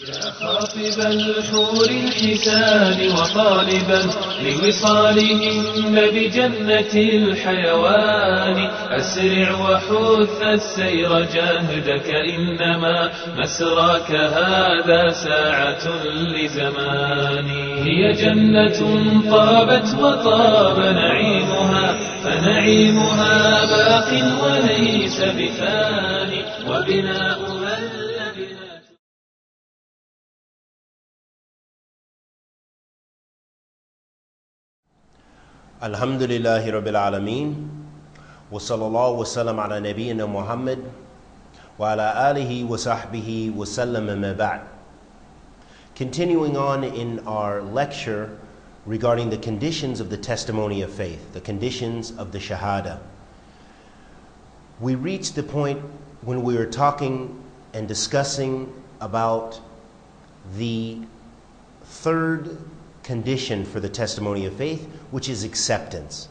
يا خاطب الحور الحسان وطالبا لوصالهن بجنة الحيوان. أسرع وحث السير جاهدك إنما مسراك هذا ساعة لزمان. هي جنة طابت وطاب نعيمها فنعيمها باق وليس بفاني. وبناؤها Alhamdulillahi Rabbil Alameen. Wa sallallahu sallam ala nabiyyina Muhammad wa ala alihi wa sahbihi wa Continuing on in our lecture regarding the conditions of the testimony of faith, the conditions of the Shahada. We reached the point when we were talking and discussing about the third condition for the testimony of faith, which is acceptance.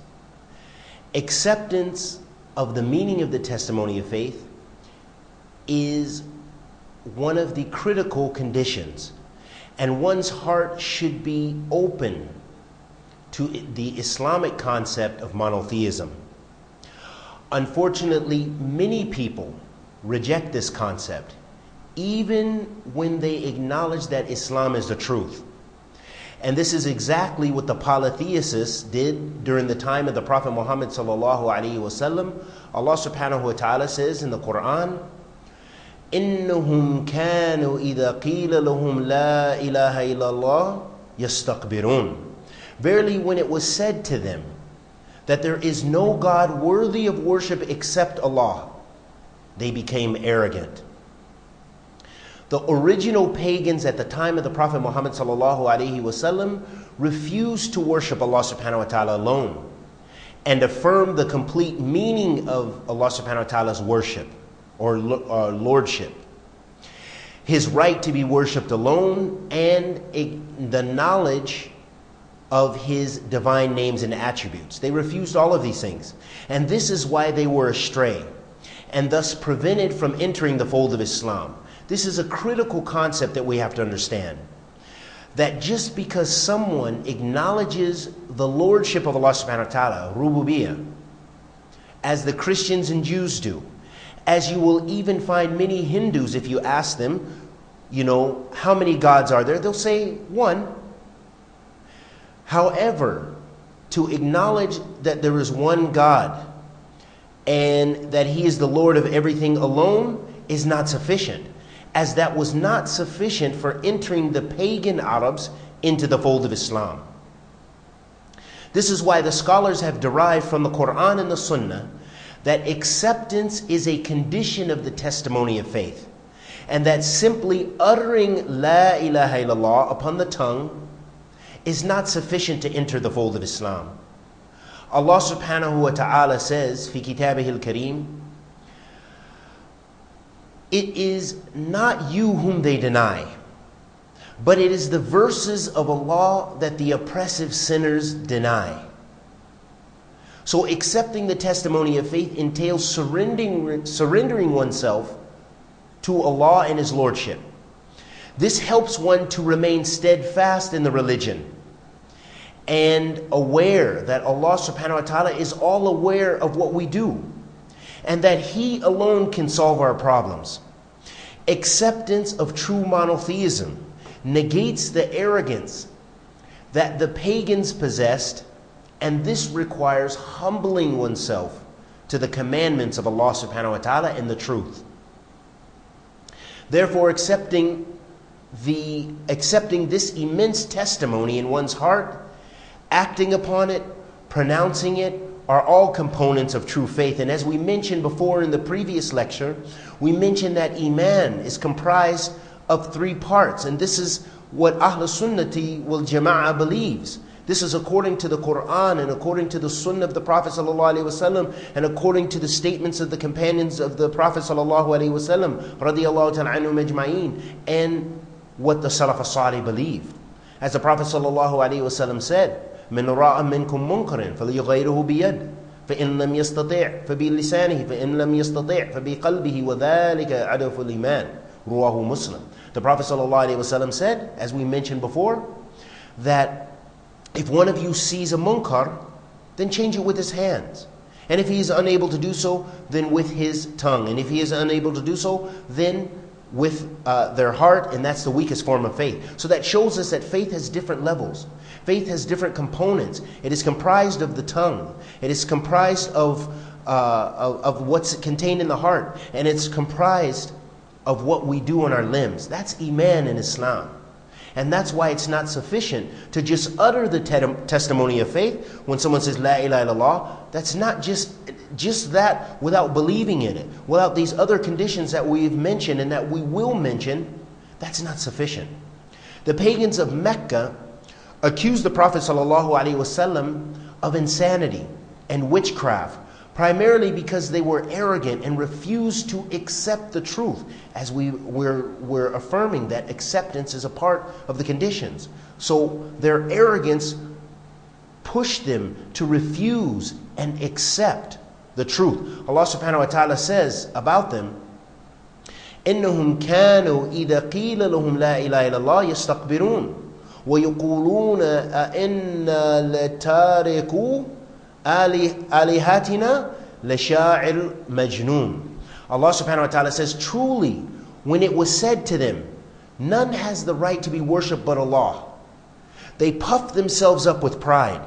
Acceptance of the meaning of the testimony of faith is one of the critical conditions, and one's heart should be open to the Islamic concept of monotheism. Unfortunately, many people reject this concept, even when they acknowledge that Islam is the truth. And this is exactly what the polytheists did during the time of the Prophet Muhammad sallallahu alaihi wasallam. Allah subhanahu wa ta'ala says in the Quran, إنهم كانوا إذا قيل لهم لا إله إلا الله يستكبرون. Verily, when it was said to them that there is no God worthy of worship except Allah, they became arrogant. The original pagans at the time of the Prophet Muhammad wasallam refused to worship Allah subhanahu wa ta'ala alone and affirmed the complete meaning of Allah subhanahu wa ta'ala's worship or uh, lordship. His right to be worshipped alone and the knowledge of his divine names and attributes. They refused all of these things. And this is why they were astray and thus prevented from entering the fold of Islam. This is a critical concept that we have to understand. That just because someone acknowledges the lordship of Allah subhanahu wa ta'ala, rububiyyah, as the Christians and Jews do, as you will even find many Hindus, if you ask them, you know, how many gods are there? They'll say one. However, to acknowledge that there is one God and that He is the Lord of everything alone is not sufficient as that was not sufficient for entering the pagan Arabs into the fold of Islam. This is why the scholars have derived from the Quran and the Sunnah that acceptance is a condition of the testimony of faith. And that simply uttering La ilaha illallah upon the tongue is not sufficient to enter the fold of Islam. Allah subhanahu wa ta'ala says, Fi kitabihil kareem, it is not you whom they deny, but it is the verses of Allah that the oppressive sinners deny. So, accepting the testimony of faith entails surrendering, surrendering oneself to Allah and His Lordship. This helps one to remain steadfast in the religion and aware that Allah subhanahu wa ta'ala is all aware of what we do and that He alone can solve our problems. Acceptance of true monotheism negates the arrogance that the pagans possessed, and this requires humbling oneself to the commandments of Allah subhanahu wa ta'ala and the truth. Therefore, accepting the accepting this immense testimony in one's heart, acting upon it, pronouncing it, are all components of true faith. And as we mentioned before in the previous lecture, we mentioned that Iman is comprised of three parts. And this is what Ahl Sunnati wal Jama'ah believes. This is according to the Quran and according to the Sunnah of the Prophet ﷺ and according to the statements of the companions of the Prophet ﷺ radiallahu ta'ala anhum ajma'in and what the Salaf as-Salih believed. As the Prophet ﷺ said, من رأى منكم منكرا فليغيره بيد فإن لم يستطع فبلسانه فإن لم يستطع فبقلبه وذلك عدف الإيمان Ruwahu Muslim. The Prophet ﷺ said, as we mentioned before, that if one of you sees a munkar, then change it with his hands. And if he is unable to do so, then with his tongue. And if he is unable to do so, then with uh, their heart, and that's the weakest form of faith. So that shows us that faith has different levels. Faith has different components. It is comprised of the tongue, it is comprised of, uh, of, of what's contained in the heart, and it's comprised of what we do on our limbs. That's Iman in Islam. And that's why it's not sufficient to just utter the te- testimony of faith when someone says, La ilaha illallah. That's not just, just that without believing in it, without these other conditions that we've mentioned and that we will mention. That's not sufficient. The pagans of Mecca accused the Prophet ﷺ of insanity and witchcraft primarily because they were arrogant and refused to accept the truth, as we were, were affirming that acceptance is a part of the conditions. So their arrogance pushed them to refuse and accept the truth. Allah subhanahu wa ta'ala says about them, إنهم كانوا إذا قيل لهم لا إله إلا الله يستكبرون ويقولون أئنا لتاركوا alihatina lasha'il majnun. Allah subhanahu wa ta'ala says, Truly, when it was said to them, None has the right to be worshipped but Allah, they puffed themselves up with pride.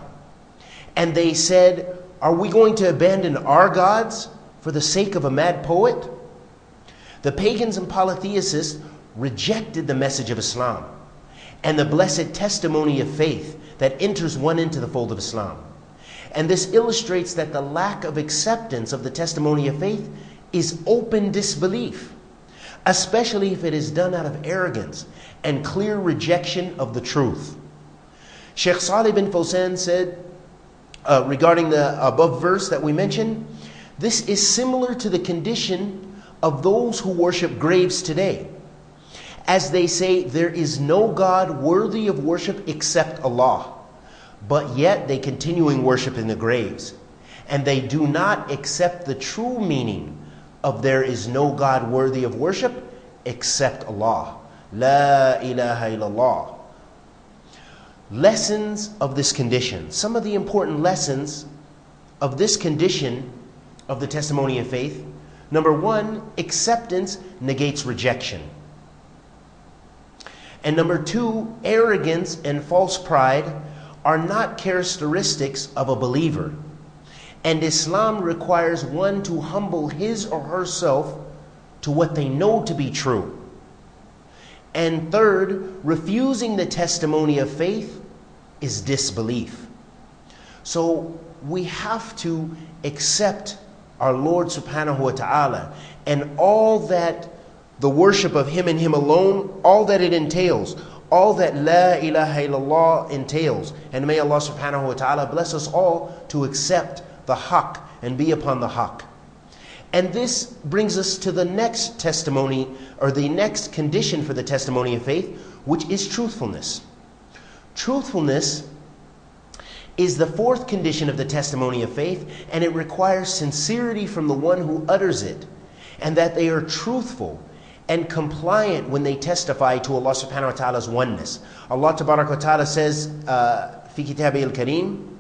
And they said, are we going to abandon our gods for the sake of a mad poet? The pagans and polytheists rejected the message of Islam and the blessed testimony of faith that enters one into the fold of Islam. And this illustrates that the lack of acceptance of the testimony of faith is open disbelief, especially if it is done out of arrogance and clear rejection of the truth. Sheikh Salih bin Fawzan said uh, regarding the above verse that we mentioned, this is similar to the condition of those who worship graves today. As they say, there is no God worthy of worship except Allah but yet they continuing worship in the graves. And they do not accept the true meaning of there is no God worthy of worship except Allah. La ilaha illallah. Lessons of this condition. Some of the important lessons of this condition of the testimony of faith. Number one, acceptance negates rejection. And number two, arrogance and false pride are not characteristics of a believer. And Islam requires one to humble his or herself to what they know to be true. And third, refusing the testimony of faith is disbelief. So we have to accept our Lord subhanahu wa ta'ala and all that the worship of Him and Him alone, all that it entails, all that La ilaha illallah entails. And may Allah subhanahu wa ta'ala bless us all to accept the haqq and be upon the haqq. And this brings us to the next testimony, or the next condition for the testimony of faith, which is truthfulness. Truthfulness is the fourth condition of the testimony of faith, and it requires sincerity from the one who utters it, and that they are truthful and compliant when they testify to Allah subhanahu wa ta'ala's oneness. Allah tabarak wa ta'ala says uh, fi kitabi al-kareem,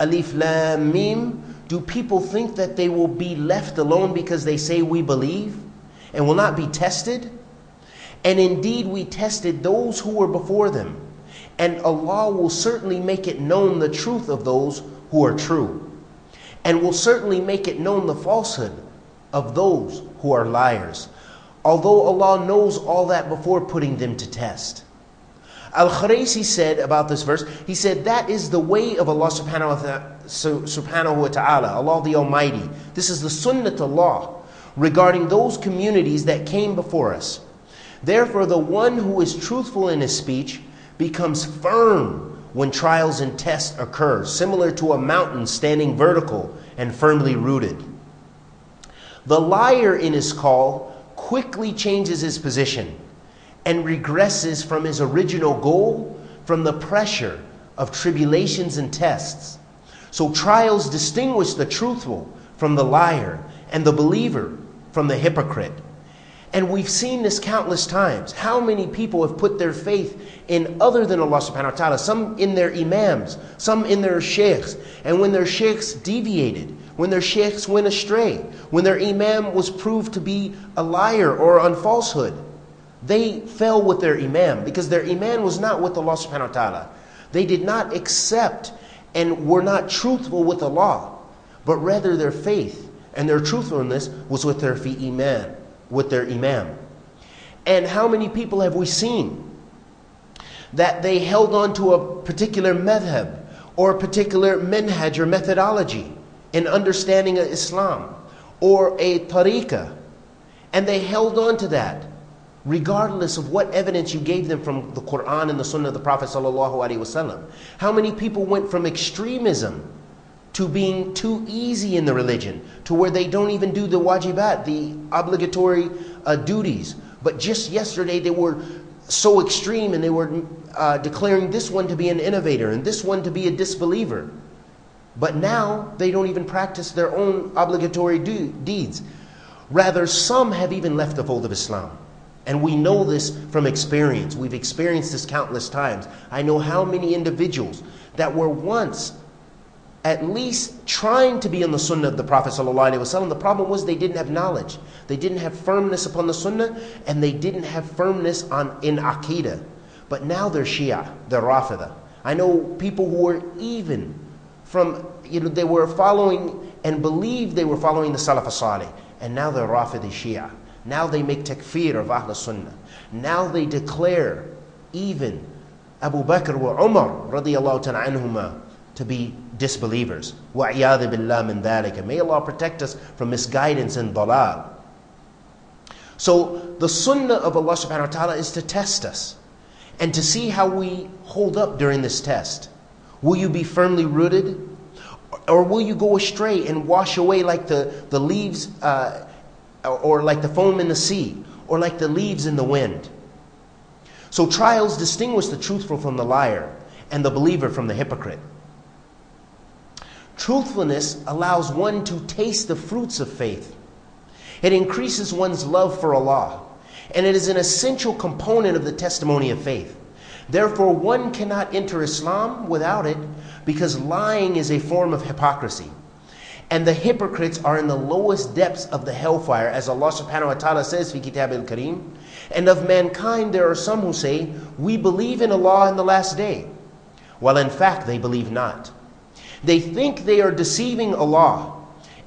alif lam mim, do people think that they will be left alone because they say we believe and will not be tested? And indeed we tested those who were before them and Allah will certainly make it known the truth of those who are true. And will certainly make it known the falsehood of those who are liars although Allah knows all that before putting them to test. Al Kharisi said about this verse, he said, That is the way of Allah subhanahu wa ta'ala, Allah the Almighty. This is the sunnah Allah regarding those communities that came before us. Therefore, the one who is truthful in his speech becomes firm when trials and tests occur, similar to a mountain standing vertical and firmly rooted. The liar in his call quickly changes his position and regresses from his original goal from the pressure of tribulations and tests. So trials distinguish the truthful from the liar and the believer from the hypocrite. And we've seen this countless times. How many people have put their faith in other than Allah subhanahu wa ta'ala? Some in their imams, some in their sheikhs. And when their sheikhs deviated, when their sheikhs went astray, when their imam was proved to be a liar or on falsehood, they fell with their imam because their imam was not with Allah subhanahu wa ta'ala. They did not accept and were not truthful with Allah, but rather their faith and their truthfulness was with their iman with their imam. And how many people have we seen that they held on to a particular madhab or a particular minhaj or methodology in understanding of Islam or a tariqah, and they held on to that regardless of what evidence you gave them from the Quran and the Sunnah of the Prophet How many people went from extremism to being too easy in the religion, to where they don't even do the wajibat, the obligatory uh, duties. But just yesterday they were so extreme and they were uh, declaring this one to be an innovator and this one to be a disbeliever. But now they don't even practice their own obligatory do- deeds. Rather, some have even left the fold of Islam. And we know this from experience. We've experienced this countless times. I know how many individuals that were once at least trying to be on the sunnah of the Prophet ﷺ. The problem was they didn't have knowledge. They didn't have firmness upon the sunnah, and they didn't have firmness on in aqidah. But now they're Shia, they're Rafida. I know people who were even from, you know, they were following and believed they were following the Salaf Salih, and now they're Rafidi Shia. Now they make takfir of Ahl Sunnah. Now they declare even Abu Bakr wa Umar radiallahu to be disbelievers. وَعِيَاذِ بِاللَّهِ مِنْ ذَلِكَ May Allah protect us from misguidance and dalal. So the sunnah of Allah subhanahu wa ta'ala is to test us and to see how we hold up during this test. Will you be firmly rooted? Or will you go astray and wash away like the, the leaves uh, or like the foam in the sea or like the leaves in the wind? So trials distinguish the truthful from the liar and the believer from the hypocrite. Truthfulness allows one to taste the fruits of faith. It increases one's love for Allah, and it is an essential component of the testimony of faith. Therefore, one cannot enter Islam without it because lying is a form of hypocrisy. And the hypocrites are in the lowest depths of the hellfire, as Allah subhanahu wa ta'ala says, Fi Kitab al Kareem. And of mankind, there are some who say, We believe in Allah in the last day. While in fact, they believe not. They think they are deceiving Allah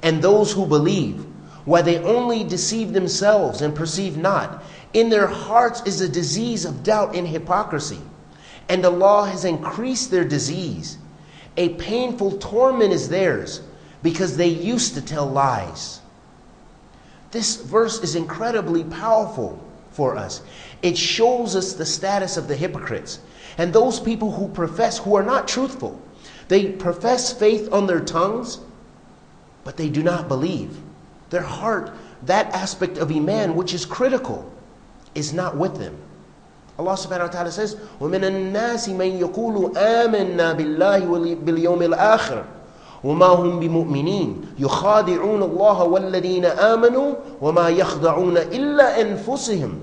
and those who believe, while they only deceive themselves and perceive not. In their hearts is a disease of doubt and hypocrisy, and Allah has increased their disease. A painful torment is theirs because they used to tell lies. This verse is incredibly powerful for us. It shows us the status of the hypocrites and those people who profess, who are not truthful. They profess faith on their tongues, but they do not believe. Their heart, that aspect of Iman which is critical, is not with them. Allah subhanahu wa ta'ala says, وَمِنَ النَّاسِ مَن يَقُولُ آمَنَّا بِاللَّهِ وَبِالْيَوْمِ الْآخِرِ وما هم بمؤمنين يخادعون الله والذين آمنوا وما يخدعون إلا أنفسهم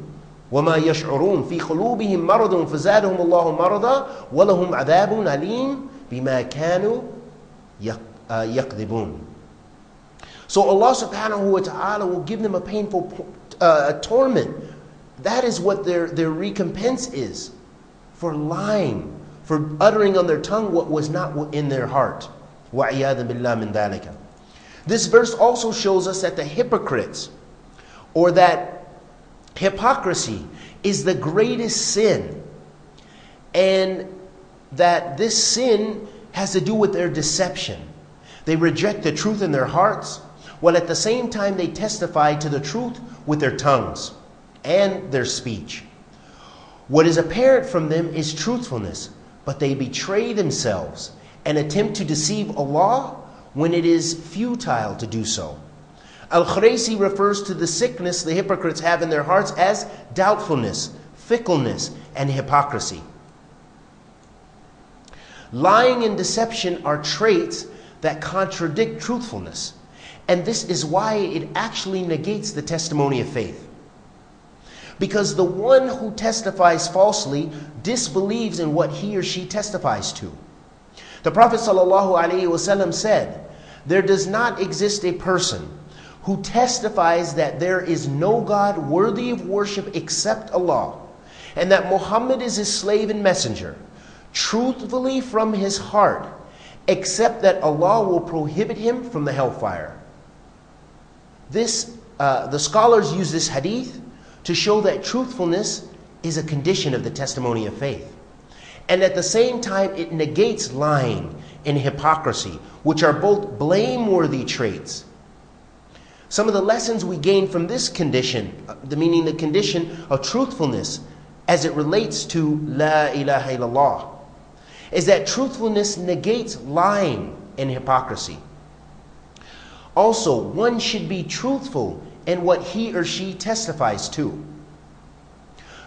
وما يشعرون في قلوبهم مرض فزادهم الله مرضا ولهم عذاب أليم بما كانوا يكذبون So Allah subhanahu wa ta'ala will give them a painful uh, torment. That is what their, their recompense is for lying, for uttering on their tongue what was not in their heart. وَعِيَاذًا بِاللَّهِ مِنْ ذَلِكَ This verse also shows us that the hypocrites, or that hypocrisy, is the greatest sin. And that this sin has to do with their deception. They reject the truth in their hearts, while at the same time they testify to the truth with their tongues and their speech. What is apparent from them is truthfulness, but they betray themselves and attempt to deceive Allah when it is futile to do so. Al Khuraisi refers to the sickness the hypocrites have in their hearts as doubtfulness, fickleness, and hypocrisy. Lying and deception are traits that contradict truthfulness. And this is why it actually negates the testimony of faith. Because the one who testifies falsely disbelieves in what he or she testifies to. The Prophet ﷺ said, There does not exist a person who testifies that there is no God worthy of worship except Allah, and that Muhammad is his slave and messenger, truthfully from his heart, except that Allah will prohibit him from the hellfire. This, uh, the scholars use this hadith to show that truthfulness is a condition of the testimony of faith. And at the same time, it negates lying and hypocrisy, which are both blameworthy traits. Some of the lessons we gain from this condition, uh, the meaning the condition of truthfulness as it relates to La ilaha illallah, is that truthfulness negates lying and hypocrisy. Also, one should be truthful in what he or she testifies to.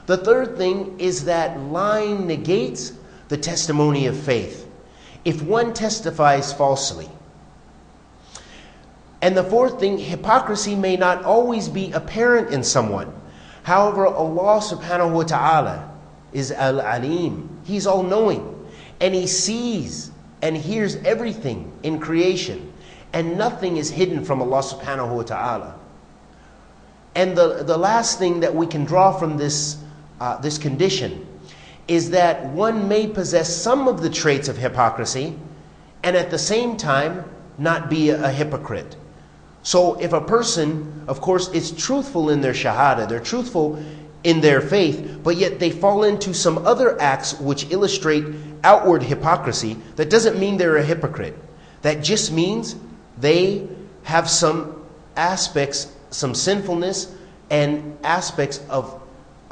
The third thing is that lying negates the testimony of faith. If one testifies falsely, and the fourth thing, hypocrisy may not always be apparent in someone. However, Allah subhanahu wa ta'ala is Al Alim. He's all knowing. And He sees and hears everything in creation. And nothing is hidden from Allah subhanahu wa ta'ala. And the, the last thing that we can draw from this, uh, this condition is that one may possess some of the traits of hypocrisy and at the same time not be a, a hypocrite. So if a person, of course, is truthful in their shahada, they're truthful in their faith, but yet they fall into some other acts which illustrate outward hypocrisy, that doesn't mean they're a hypocrite. That just means they have some aspects, some sinfulness, and aspects of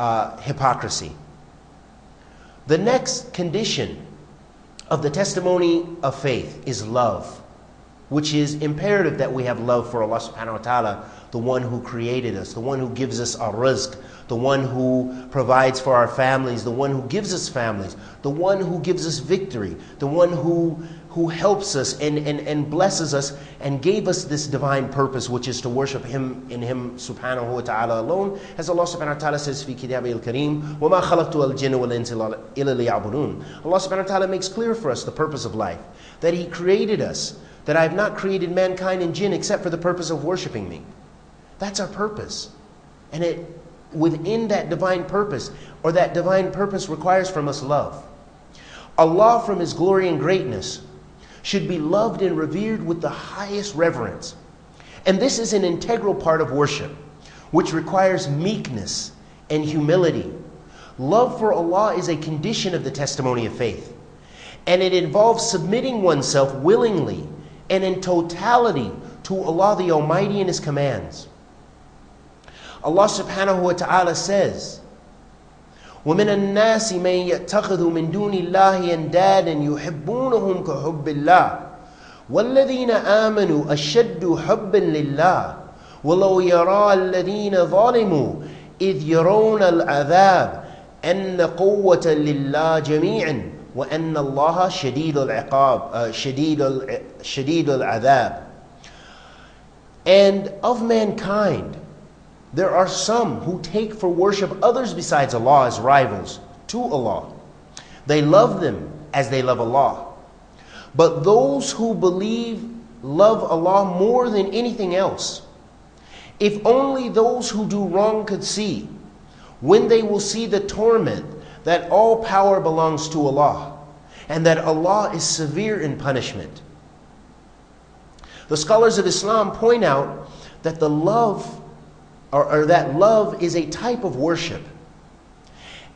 uh, hypocrisy. The next condition of the testimony of faith is love which is imperative that we have love for Allah subhanahu wa ta'ala, the one who created us, the one who gives us our rizq, the one who provides for our families, the one who gives us families, the one who gives us victory, the one who, who helps us and, and, and blesses us and gave us this divine purpose, which is to worship Him in Him subhanahu wa ta'ala alone. As Allah subhanahu wa ta'ala says, في كتابه الكريم, وَمَا خَلَقْتُ الْجِنَّ وَالْإِنسَ إِلَّا لِيَعْبُدُونَ Allah subhanahu wa ta'ala makes clear for us the purpose of life, that He created us that I have not created mankind and jinn except for the purpose of worshiping me. That's our purpose. And it within that divine purpose, or that divine purpose requires from us love. Allah from His glory and greatness should be loved and revered with the highest reverence. And this is an integral part of worship, which requires meekness and humility. Love for Allah is a condition of the testimony of faith, and it involves submitting oneself willingly and in totality to Allah the Almighty and His commands. Allah subhanahu wa ta'ala says, ومن الناس من يتخذ من دون الله أندادا يحبونهم كحب الله والذين آمنوا أشد حبا لله ولو يرى الذين ظلموا إذ يرون العذاب أن قوة لله جميعا وأن الله شديد العقاب شديد شديد العذاب and of mankind there are some who take for worship others besides Allah as rivals to Allah they love them as they love Allah but those who believe love Allah more than anything else if only those who do wrong could see when they will see the torment that all power belongs to Allah and that Allah is severe in punishment. The scholars of Islam point out that the love or, or that love is a type of worship.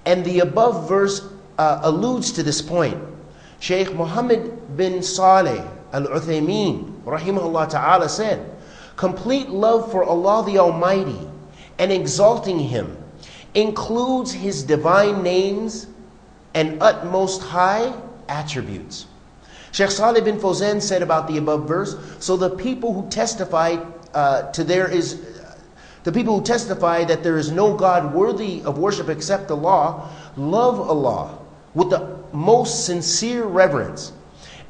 And the above verse uh, alludes to this point. Shaykh Muhammad bin Saleh al-Uthaymeen rahimahullah ta'ala said, complete love for Allah the Almighty and exalting Him includes His divine names and utmost high attributes. Sheikh Salih bin Fawzan said about the above verse, so the people who testify uh, to there is the people who testify that there is no God worthy of worship except Allah love Allah with the most sincere reverence.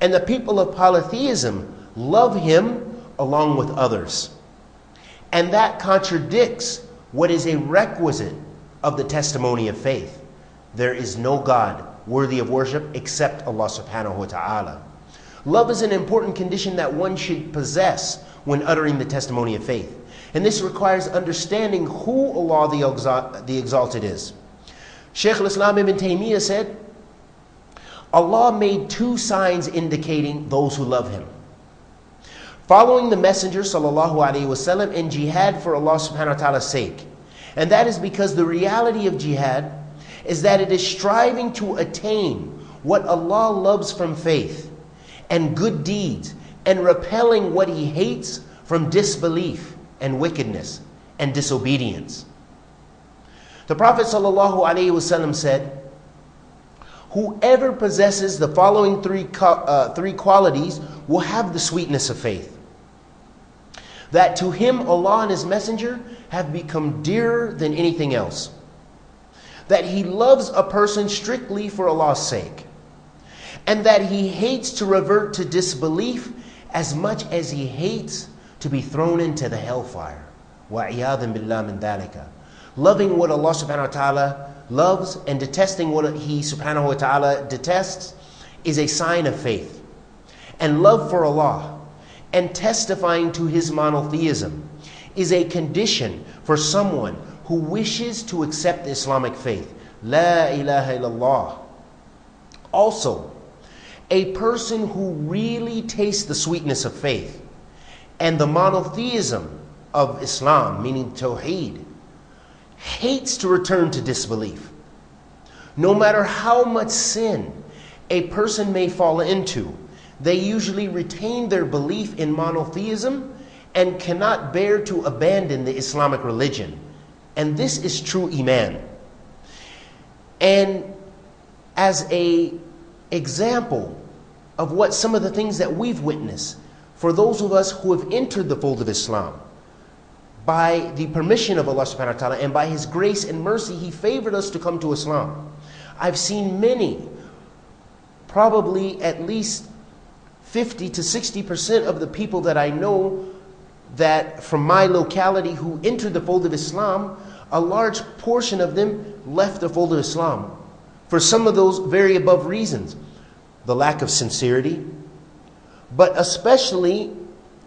And the people of polytheism love Him along with others. And that contradicts what is a requisite of the testimony of faith. There is no God worthy of worship except Allah subhanahu wa ta'ala. Love is an important condition that one should possess when uttering the testimony of faith. And this requires understanding who Allah the, the Exalted is. Shaykh al-Islam ibn Taymiyyah said, Allah made two signs indicating those who love Him. Following the Messenger wasallam in jihad for Allah subhanahu wa ta'ala's sake. And that is because the reality of jihad is that it is striving to attain what Allah loves from faith and good deeds and repelling what He hates from disbelief and wickedness and disobedience. The Prophet ﷺ said, Whoever possesses the following three, uh, three qualities will have the sweetness of faith That to him Allah and His Messenger have become dearer than anything else. That he loves a person strictly for Allah's sake. And that he hates to revert to disbelief as much as he hates to be thrown into the hellfire. وَعِيَاذٍ بِاللَّهِ مِنْ ذَلِكَ Loving what Allah subhanahu wa ta'ala loves and detesting what He subhanahu wa ta'ala detests is a sign of faith. And love for Allah and testifying to His monotheism is a condition for someone who wishes to accept the Islamic faith. La ilaha illallah. Also, a person who really tastes the sweetness of faith and the monotheism of Islam, meaning Tawheed, hates to return to disbelief. No matter how much sin a person may fall into, they usually retain their belief in monotheism and cannot bear to abandon the Islamic religion. And this is true Iman. And as a example of what some of the things that we've witnessed for those of us who have entered the fold of Islam, by the permission of Allah subhanahu wa ta'ala and by His grace and mercy, He favored us to come to Islam. I've seen many, probably at least 50 to 60% of the people that I know that from my locality who entered the fold of Islam, a large portion of them left the fold of Islam for some of those very above reasons the lack of sincerity, but especially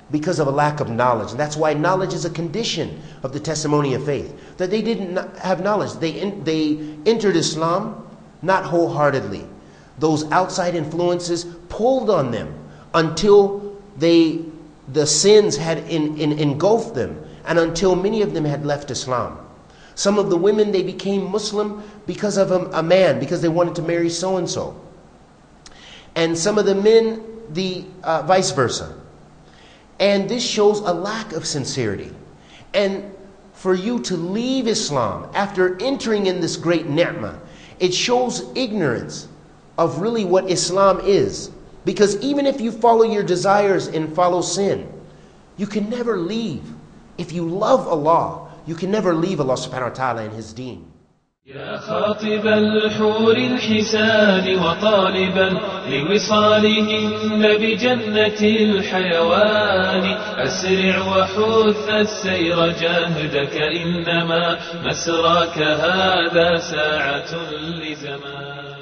because of a lack of knowledge. And that's why knowledge is a condition of the testimony of faith. That they didn't have knowledge. They, in, they entered Islam not wholeheartedly. Those outside influences pulled on them until they, the sins had in, in, engulfed them and until many of them had left Islam. Some of the women, they became Muslim because of a, a man, because they wanted to marry so and so. And some of the men, the uh, vice versa. And this shows a lack of sincerity. And for you to leave Islam after entering in this great ni'mah, it shows ignorance of really what Islam is. Because even if you follow your desires and follow sin, you can never leave. If you love Allah, you can never leave Allah subhanahu wa ta'ala and His deen. يا خاطب الحور الحسان وطالبا لوصالهن بجنة الحيوان أسرع وحث السير جاهدك إنما مسراك هذا ساعة لزمان